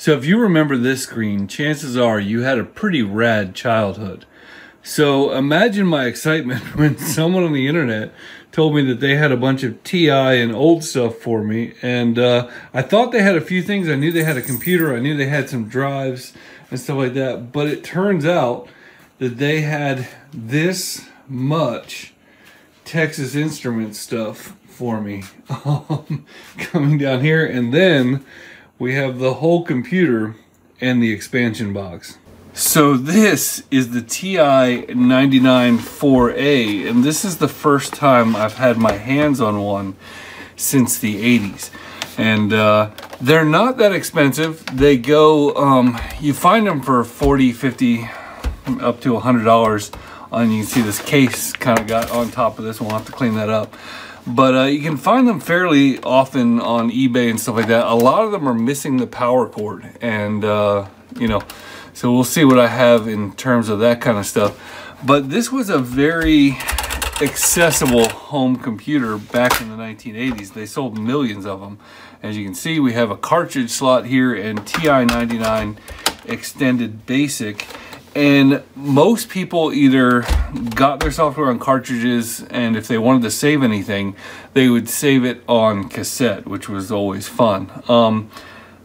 So if you remember this screen, chances are you had a pretty rad childhood. So imagine my excitement when someone on the internet told me that they had a bunch of TI and old stuff for me. And uh, I thought they had a few things. I knew they had a computer. I knew they had some drives and stuff like that. But it turns out that they had this much Texas Instruments stuff for me um, coming down here. And then we have the whole computer and the expansion box. So this is the TI-99 4A, and this is the first time I've had my hands on one since the 80s. And uh, they're not that expensive. They go, um, you find them for 40, 50, up to $100. And you can see this case kind of got on top of this. We'll have to clean that up. But uh, you can find them fairly often on eBay and stuff like that. A lot of them are missing the power cord. And, uh, you know, so we'll see what I have in terms of that kind of stuff. But this was a very accessible home computer back in the 1980s. They sold millions of them. As you can see, we have a cartridge slot here and TI-99 extended basic. And most people either got their software on cartridges and if they wanted to save anything, they would save it on cassette, which was always fun. Um,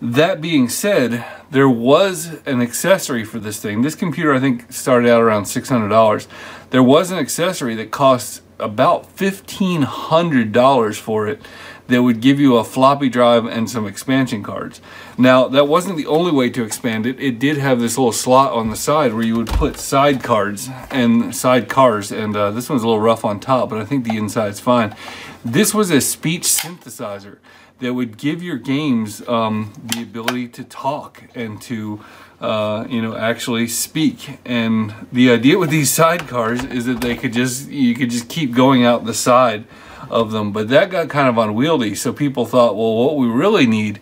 that being said, there was an accessory for this thing. This computer, I think, started out around $600. There was an accessory that cost about $1,500 for it that would give you a floppy drive and some expansion cards. Now, that wasn't the only way to expand it. It did have this little slot on the side where you would put side cards and side cars, and uh, this one's a little rough on top, but I think the inside's fine. This was a speech synthesizer that would give your games um, the ability to talk and to uh, you know actually speak and the idea with these sidecars is that they could just you could just keep going out the side of them but that got kind of unwieldy so people thought well what we really need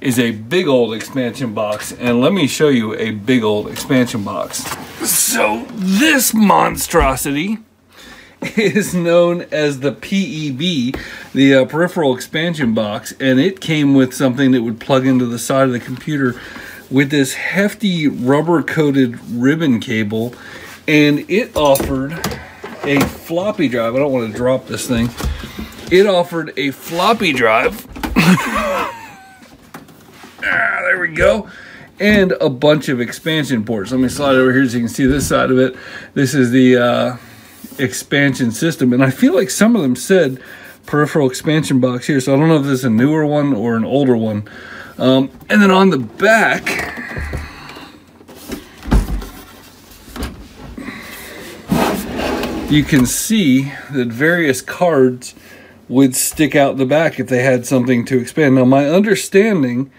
is a big old expansion box and let me show you a big old expansion box so this monstrosity is known as the PEB, the uh, peripheral expansion box, and it came with something that would plug into the side of the computer with this hefty rubber coated ribbon cable, and it offered a floppy drive. I don't want to drop this thing. It offered a floppy drive. ah, there we go and a bunch of expansion ports. Let me slide over here so you can see this side of it. This is the uh, expansion system. And I feel like some of them said peripheral expansion box here. So I don't know if this is a newer one or an older one. Um, and then on the back, you can see that various cards would stick out the back if they had something to expand. Now my understanding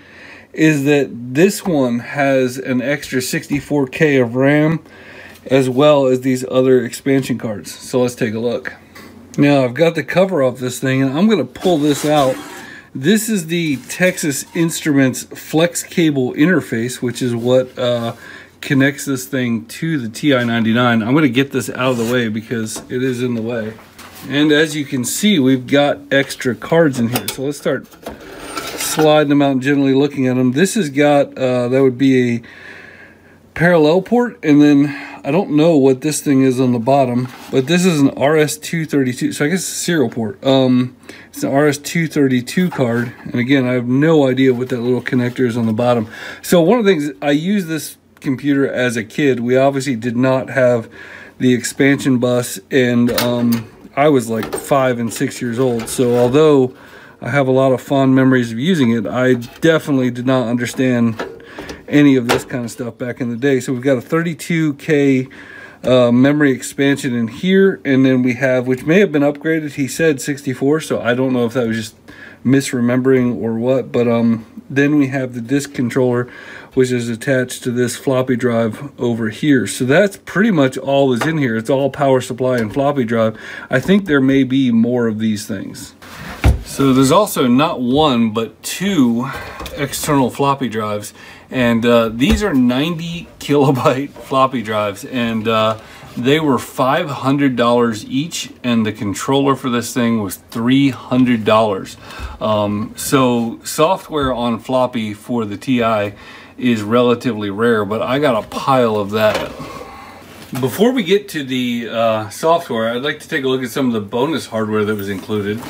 is that this one has an extra 64K of RAM as well as these other expansion cards. So let's take a look. Now I've got the cover off this thing and I'm going to pull this out. This is the Texas Instruments flex cable interface, which is what uh, connects this thing to the TI-99. I'm going to get this out of the way because it is in the way. And as you can see, we've got extra cards in here. So let's start sliding them out and generally looking at them. This has got, uh, that would be a parallel port and then I don't know what this thing is on the bottom, but this is an RS-232. So I guess it's a serial port. Um, it's an RS-232 card. And again, I have no idea what that little connector is on the bottom. So one of the things, I used this computer as a kid. We obviously did not have the expansion bus. And um, I was like five and six years old. So although I have a lot of fond memories of using it, I definitely did not understand any of this kind of stuff back in the day. So we've got a 32K uh, memory expansion in here. And then we have, which may have been upgraded, he said 64. So I don't know if that was just misremembering or what. But um, then we have the disk controller, which is attached to this floppy drive over here. So that's pretty much all that's in here. It's all power supply and floppy drive. I think there may be more of these things. So there's also not one, but two external floppy drives. And uh, these are 90 kilobyte floppy drives. And uh, They were $500 each, and the controller for this thing was $300. Um, so software on floppy for the TI is relatively rare, but I got a pile of that. Before we get to the uh, software, I'd like to take a look at some of the bonus hardware that was included.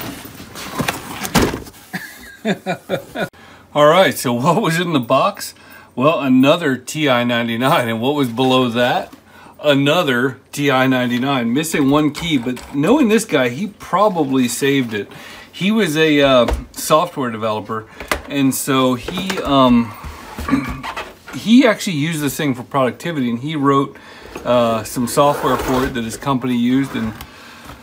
All right, so what was in the box? Well, another TI-99, and what was below that? Another TI-99, missing one key, but knowing this guy, he probably saved it. He was a uh, software developer, and so he um, he actually used this thing for productivity, and he wrote uh, some software for it that his company used, and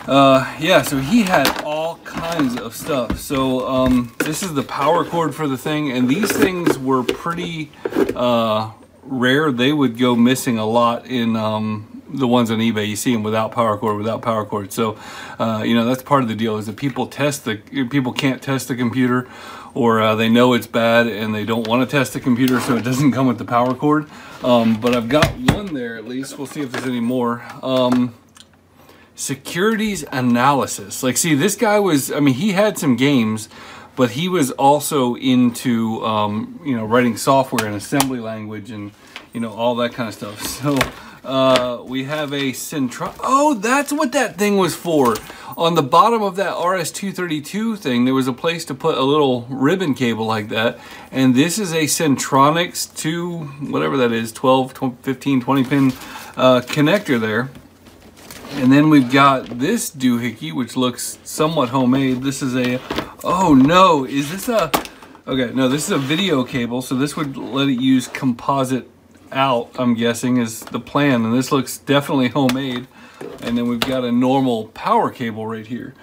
uh, yeah, so he had all kinds of stuff. So um, this is the power cord for the thing, and these things were pretty uh, rare. They would go missing a lot in um, the ones on eBay. You see them without power cord, without power cord. So uh, you know that's part of the deal is that people test the people can't test the computer, or uh, they know it's bad and they don't want to test the computer, so it doesn't come with the power cord. Um, but I've got one there at least. We'll see if there's any more. Um, securities analysis. Like, see, this guy was, I mean, he had some games, but he was also into, um, you know, writing software and assembly language and, you know, all that kind of stuff. So, uh, we have a Centro. Oh, that's what that thing was for. On the bottom of that RS-232 thing, there was a place to put a little ribbon cable like that. And this is a Centronics 2, whatever that is, 12, 15, 20 pin uh, connector there. And then we've got this doohickey, which looks somewhat homemade. This is a, oh no, is this a, okay, no, this is a video cable. So this would let it use composite out, I'm guessing, is the plan. And this looks definitely homemade. And then we've got a normal power cable right here.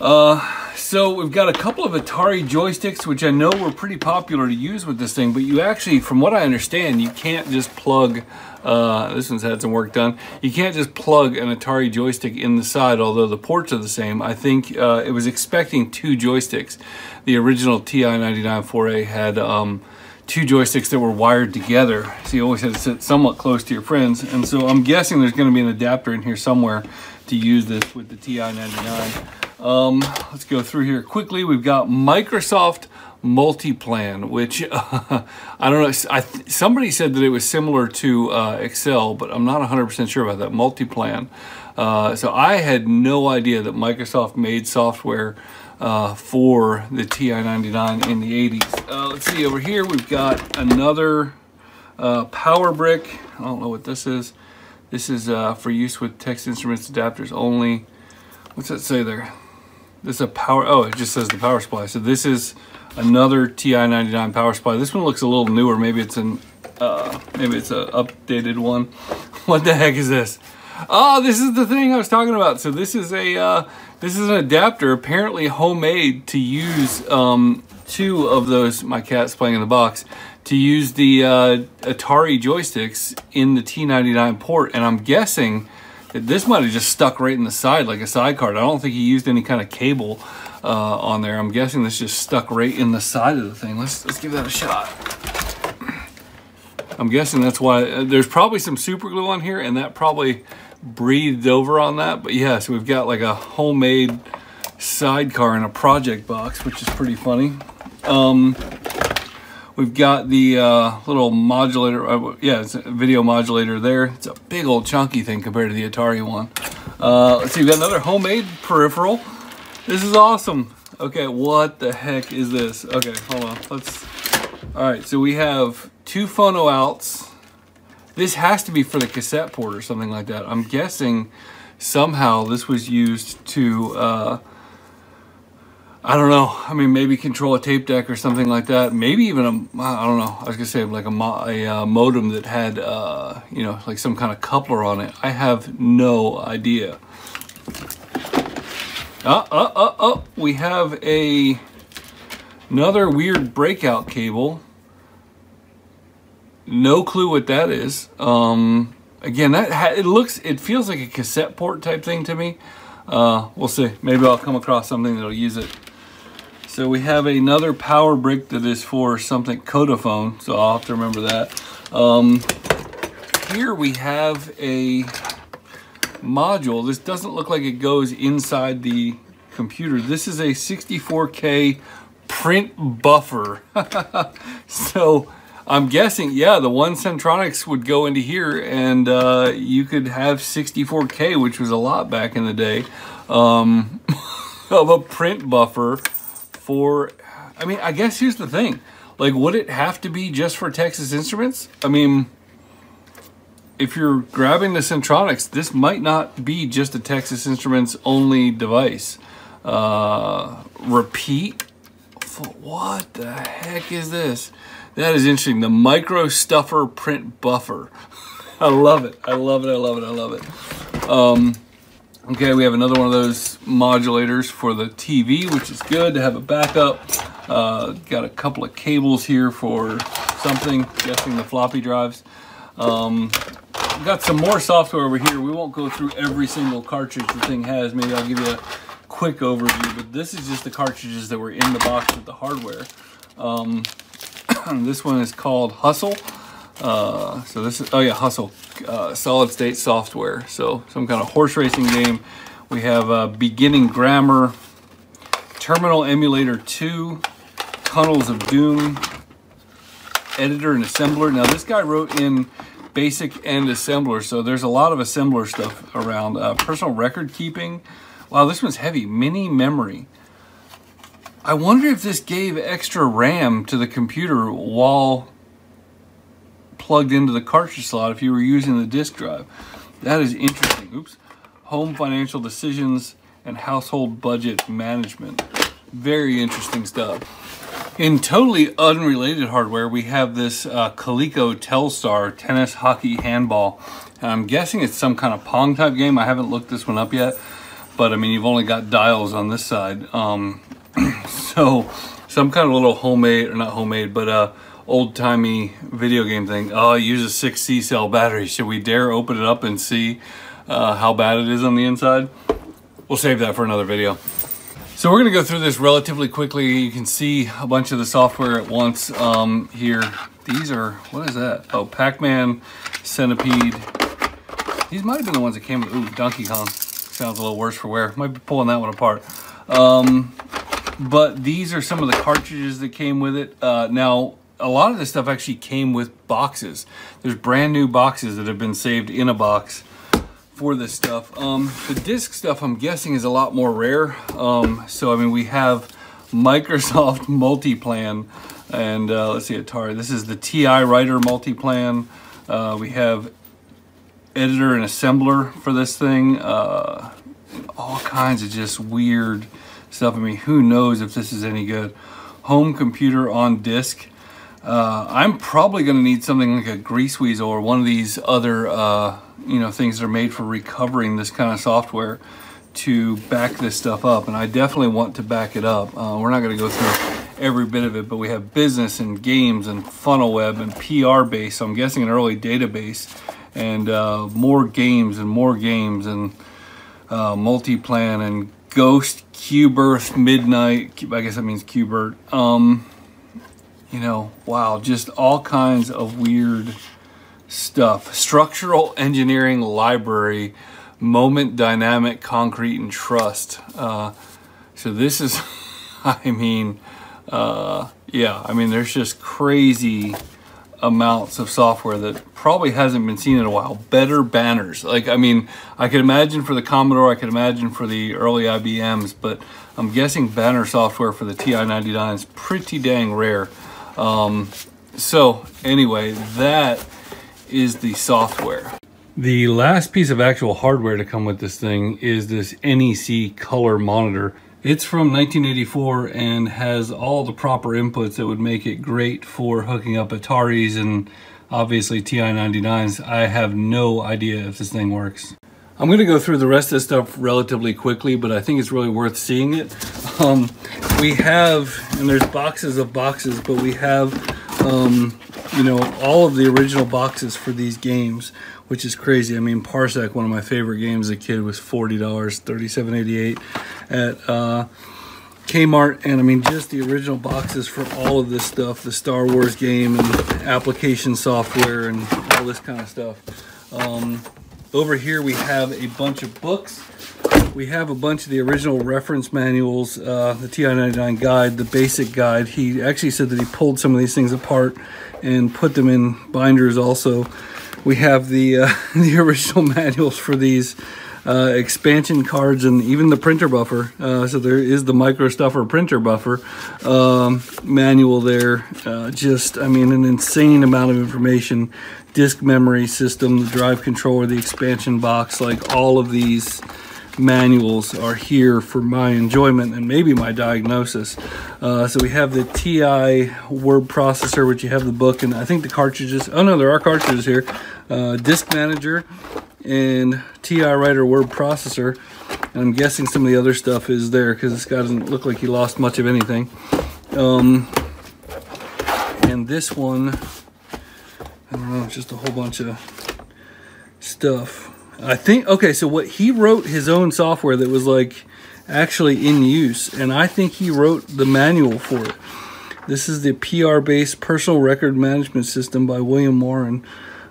Uh, so we've got a couple of Atari joysticks, which I know were pretty popular to use with this thing, but you actually, from what I understand, you can't just plug, uh, this one's had some work done, you can't just plug an Atari joystick in the side, although the ports are the same. I think uh, it was expecting two joysticks. The original TI-99 4A had um, two joysticks that were wired together, so you always had to sit somewhat close to your friends, and so I'm guessing there's going to be an adapter in here somewhere to use this with the TI-99. Um, let's go through here quickly. We've got Microsoft Multiplan, which uh, I don't know. I somebody said that it was similar to uh, Excel, but I'm not 100% sure about that. Multiplan. Uh, so I had no idea that Microsoft made software uh, for the TI-99 in the 80s. Uh, let's see, over here we've got another uh, power brick. I don't know what this is. This is for use with Texas Instruments adapters only. What's that say there? This is a power, oh, it just says the power supply. So this is another TI-99 power supply. This one looks a little newer. Maybe it's an, uh, maybe it's an updated one. what the heck is this? Oh, this is the thing I was talking about. So this is a, uh, this is an adapter, apparently homemade to use um, two of those, my cat's playing in the box, to use the uh, Atari joysticks in the T99 port. And I'm guessing that this might have just stuck right in the side like a side card. I don't think he used any kind of cable uh, on there. I'm guessing this just stuck right in the side of the thing. Let's, let's give that a shot. I'm guessing that's why, uh, there's probably some super glue on here and that probably breathed over on that. But yeah, so we've got like a homemade sidecar in a project box, which is pretty funny. Um, We've got the uh, little modulator, uh, yeah, it's a video modulator there. It's a big old chunky thing compared to the Atari one. Uh, let's see, we've got another homemade peripheral. This is awesome. Okay, what the heck is this? Okay, hold on, let's, all right, so we have two phono outs. This has to be for the cassette port or something like that. I'm guessing somehow this was used to uh, I don't know. I mean, maybe control a tape deck or something like that. Maybe even a, I don't know. I was gonna say like a, a uh, modem that had, uh, you know, like some kind of coupler on it. I have no idea. Uh, uh, uh, uh. We have a another weird breakout cable. No clue what that is. Um, again, that it looks, it feels like a cassette port type thing to me. Uh, we'll see. Maybe I'll come across something that'll use it. So we have another power brick that is for something Code-A-Phone, so I'll have to remember that. Um, here we have a module. This doesn't look like it goes inside the computer. This is a 64K print buffer. so I'm guessing, yeah, the one Centronics would go into here and uh, you could have 64K, which was a lot back in the day, um, of a print buffer for, I mean, I guess here's the thing. Like, would it have to be just for Texas Instruments? I mean, if you're grabbing the Centronics, this might not be just a Texas Instruments only device. Uh, repeat? What the heck is this? That is interesting. The micro stuffer print buffer. I love it. I love it. I love it. I love it. Um, okay, we have another one of those modulators for the TV, which is good to have a backup. Uh, got a couple of cables here for something, guessing the floppy drives. Um, got some more software over here. We won't go through every single cartridge the thing has. Maybe I'll give you a quick overview, but this is just the cartridges that were in the box with the hardware. Um, this one is called Hustle. Uh, so this is, oh yeah, Hustle, uh, solid state software. So some kind of horse racing game. We have uh, Beginning Grammar, Terminal Emulator 2, Tunnels of Doom, Editor and Assembler. Now this guy wrote in Basic and Assembler, so there's a lot of assembler stuff around. Uh, personal record keeping. Wow, this one's heavy. Mini memory. I wonder if this gave extra RAM to the computer while plugged into the cartridge slot if you were using the disk drive. That is interesting. Oops. Home financial decisions and household budget management. Very interesting stuff. In totally unrelated hardware, we have this uh, Coleco Telstar tennis, hockey, handball. I'm guessing it's some kind of Pong type game. I haven't looked this one up yet, but I mean, you've only got dials on this side. Um, so some kind of little homemade, or not homemade, but uh, old-timey video game thing. Oh, it uses six C-cell batteries. Should we dare open it up and see uh, how bad it is on the inside? We'll save that for another video. So we're gonna go through this relatively quickly. You can see a bunch of the software at once um, here. These are, what is that? Oh, Pac-Man, Centipede. These might have been the ones that came with, ooh, Donkey Kong. Sounds a little worse for wear. Might be pulling that one apart. Um, but these are some of the cartridges that came with it. Uh, now, a lot of this stuff actually came with boxes. There's brand new boxes that have been saved in a box for this stuff. Um, the disc stuff, I'm guessing, is a lot more rare. Um, so, I mean, we have Microsoft Multiplan, and uh, let's see, Atari. This is the TI Writer Multiplan. Uh, we have editor and assembler for this thing. Uh, all kinds of just weird stuff. I mean, who knows if this is any good. Home computer on disk. Uh, I'm probably going to need something like a Greaseweazle or one of these other, uh, you know, things that are made for recovering this kind of software to back this stuff up. And I definitely want to back it up. Uh, we're not going to go through every bit of it, but we have business and games and Funnelweb and PR base. So I'm guessing an early database and uh, more games and more games and uh, multi-plan and Ghost, Q-Birth, Midnight, I guess that means Q-Bert. Um, you know, wow, just all kinds of weird stuff. Structural Engineering Library, Moment Dynamic Concrete and Trust. Uh, so this is, I mean, uh, yeah, I mean, there's just crazy amounts of software that probably hasn't been seen in a while. Better banners. Like, I mean, I could imagine for the Commodore, I could imagine for the early IBMs, but I'm guessing banner software for the TI-99 is pretty dang rare. Um, so anyway, that is the software. The last piece of actual hardware to come with this thing is this NEC color monitor. It's from 1984 and has all the proper inputs that would make it great for hooking up Ataris and obviously TI-99s. I have no idea if this thing works. I'm going to go through the rest of this stuff relatively quickly, but I think it's really worth seeing it. Um, we have, and there's boxes of boxes, but we have, um, you know, all of the original boxes for these games, which is crazy. I mean, Parsec, one of my favorite games as a kid, was $40, $37.88 at uh, Kmart. And I mean, just the original boxes for all of this stuff, the Star Wars game and application software and all this kind of stuff. Um, Over here we have a bunch of books. We have a bunch of the original reference manuals, uh, the TI-99 guide, the basic guide. He actually said that he pulled some of these things apart and put them in binders also. We have the, uh, the original manuals for these uh, expansion cards and even the printer buffer. Uh, so there is the micro stuffer printer buffer um, manual there. Uh, just, I mean, an insane amount of information. Disk memory system, the drive controller, the expansion box, like all of these manuals are here for my enjoyment and maybe my diagnosis. Uh, so we have the TI word processor, which you have the book, and I think the cartridges. Oh no, there are cartridges here. Uh, disk manager and TI Writer word processor. And I'm guessing some of the other stuff is there because this guy doesn't look like he lost much of anything. Um, and this one, I don't know, just a whole bunch of stuff. I think, okay, so what he wrote his own software that was like actually in use, and I think he wrote the manual for it. This is the PR-based personal record management system by William Warren.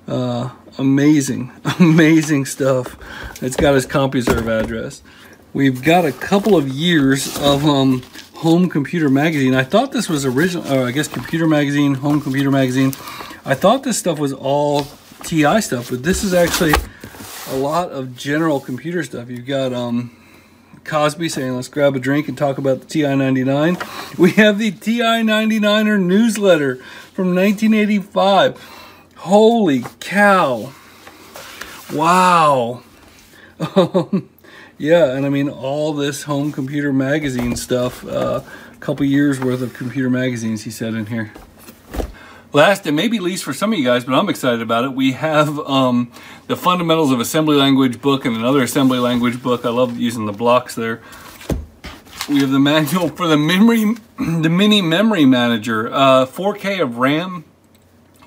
Uh, amazing, amazing stuff. It's got his CompuServe address. We've got a couple of years of um, Home Computer Magazine. I thought this was original, uh, I guess Computer Magazine, Home Computer Magazine. I thought this stuff was all TI stuff, but this is actually a lot of general computer stuff. You've got um, Cosby saying, let's grab a drink and talk about the TI-99. We have the TI-99er newsletter from 1985. Holy cow. Wow. Um, yeah, and I mean, all this home computer magazine stuff, uh, a couple years worth of computer magazines he said in here. Last and maybe least for some of you guys, but I'm excited about it, we have um, the Fundamentals of Assembly Language book and another assembly language book. I love using the blocks there. We have the manual for the memory, the mini memory manager, uh, 4K of RAM,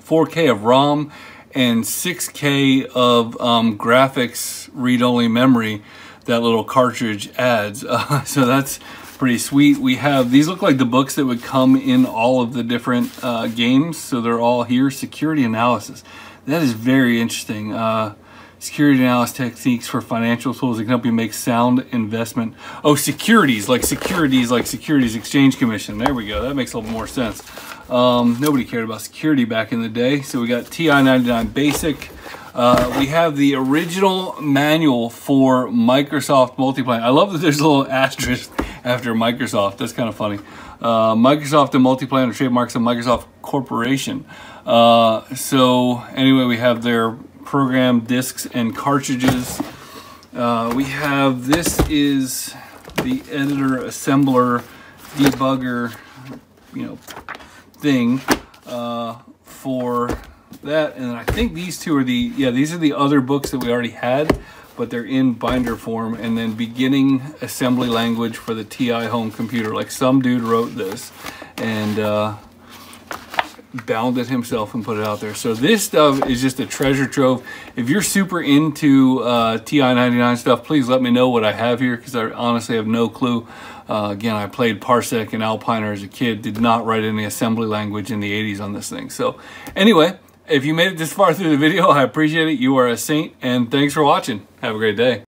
4K of ROM, and 6K of um, graphics read-only memory that little cartridge adds. Uh, so that's pretty sweet. We have, these look like the books that would come in all of the different uh, games. So they're all here. Security analysis. That is very interesting. Uh, security analysis techniques for financial tools that can help you make sound investment. Oh, securities, like securities, like Securities Exchange Commission. There we go. That makes a little more sense. Um, nobody cared about security back in the day. So we got TI-99 Basic. Uh, we have the original manual for Microsoft Multiplan. I love that there's a little asterisk after Microsoft. That's kind of funny. Uh, Microsoft and Multiplan are trademarks of Microsoft Corporation. Uh, so anyway, we have their program discs and cartridges. Uh, we have, this is the editor, assembler, debugger, you know, thing uh, for that. And I think these two are the, yeah, these are the other books that we already had but they're in binder form and then beginning assembly language for the TI home computer. Like some dude wrote this and uh, bound it himself and put it out there. So this stuff is just a treasure trove. If you're super into uh, TI-99 stuff, please let me know what I have here because I honestly have no clue. Uh, again, I played Parsec and Alpiner as a kid, did not write any assembly language in the 80s on this thing. So anyway, if you made it this far through the video, I appreciate it. You are a saint, and thanks for watching. Have a great day.